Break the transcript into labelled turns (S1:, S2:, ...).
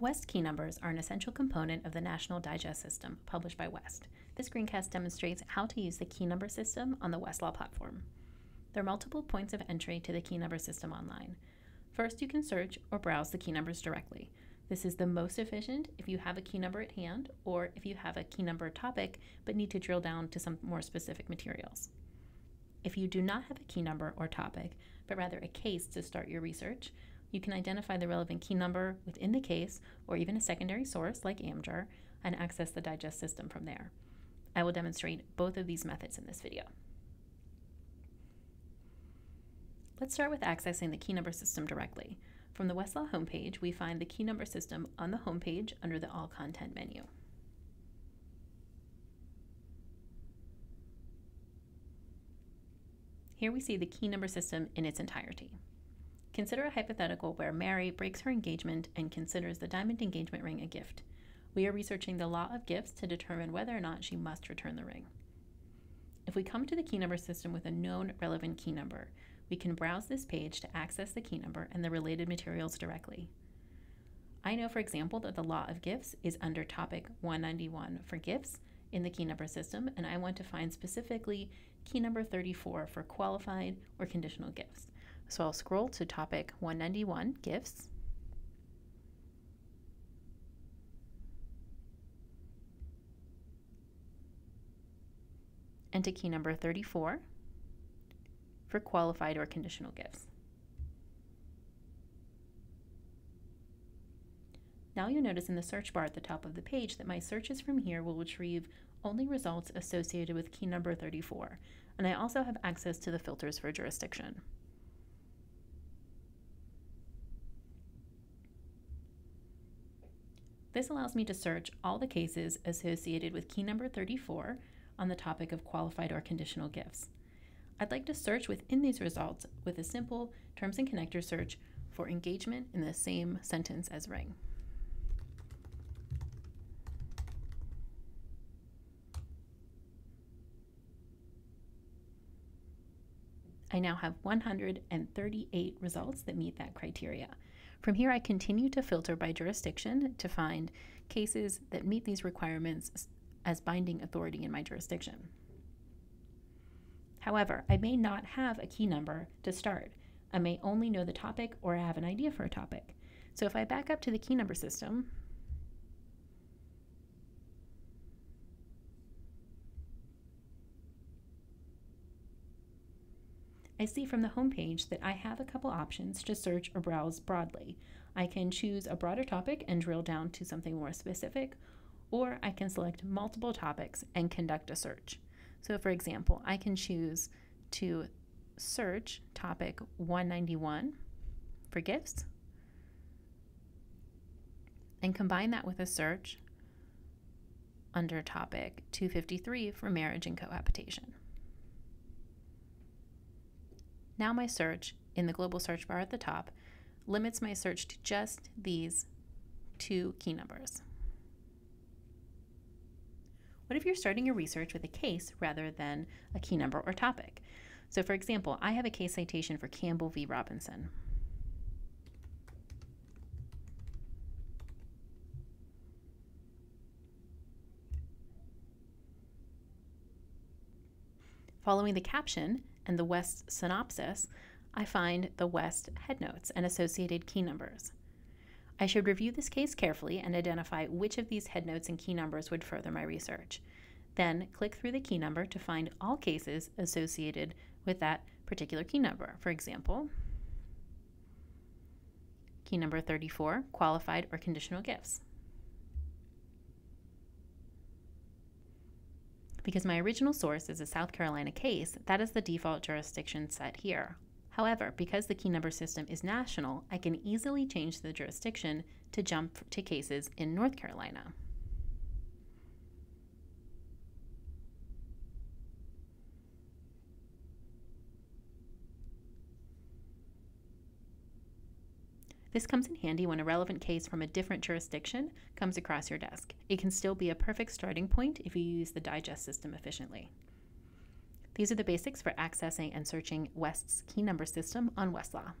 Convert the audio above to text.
S1: WEST key numbers are an essential component of the National Digest System published by WEST. This screencast demonstrates how to use the key number system on the Westlaw platform. There are multiple points of entry to the key number system online. First, you can search or browse the key numbers directly. This is the most efficient if you have a key number at hand or if you have a key number topic but need to drill down to some more specific materials. If you do not have a key number or topic, but rather a case to start your research, you can identify the relevant key number within the case or even a secondary source like AmJur and access the digest system from there. I will demonstrate both of these methods in this video. Let's start with accessing the key number system directly. From the Westlaw homepage, we find the key number system on the homepage under the All Content menu. Here we see the key number system in its entirety. Consider a hypothetical where Mary breaks her engagement and considers the diamond engagement ring a gift. We are researching the law of gifts to determine whether or not she must return the ring. If we come to the key number system with a known relevant key number, we can browse this page to access the key number and the related materials directly. I know, for example, that the law of gifts is under topic 191 for gifts in the key number system, and I want to find specifically key number 34 for qualified or conditional gifts. So I'll scroll to topic 191, gifts. And to key number 34 for qualified or conditional gifts. Now you'll notice in the search bar at the top of the page that my searches from here will retrieve only results associated with key number 34, and I also have access to the filters for jurisdiction. This allows me to search all the cases associated with key number 34 on the topic of qualified or conditional gifts. I'd like to search within these results with a simple terms and connector search for engagement in the same sentence as ring. I now have 138 results that meet that criteria. From here, I continue to filter by jurisdiction to find cases that meet these requirements as binding authority in my jurisdiction. However, I may not have a key number to start. I may only know the topic or I have an idea for a topic. So if I back up to the key number system, I see from the homepage that I have a couple options to search or browse broadly. I can choose a broader topic and drill down to something more specific, or I can select multiple topics and conduct a search. So, for example, I can choose to search topic 191 for gifts and combine that with a search under topic 253 for marriage and cohabitation. Now my search in the global search bar at the top limits my search to just these two key numbers. What if you're starting your research with a case rather than a key number or topic? So for example, I have a case citation for Campbell v. Robinson. Following the caption and the West synopsis, I find the West headnotes and associated key numbers. I should review this case carefully and identify which of these headnotes and key numbers would further my research. Then click through the key number to find all cases associated with that particular key number. For example, key number 34, qualified or conditional gifts. Because my original source is a South Carolina case, that is the default jurisdiction set here. However, because the key number system is national, I can easily change the jurisdiction to jump to cases in North Carolina. This comes in handy when a relevant case from a different jurisdiction comes across your desk. It can still be a perfect starting point if you use the digest system efficiently. These are the basics for accessing and searching West's key number system on Westlaw.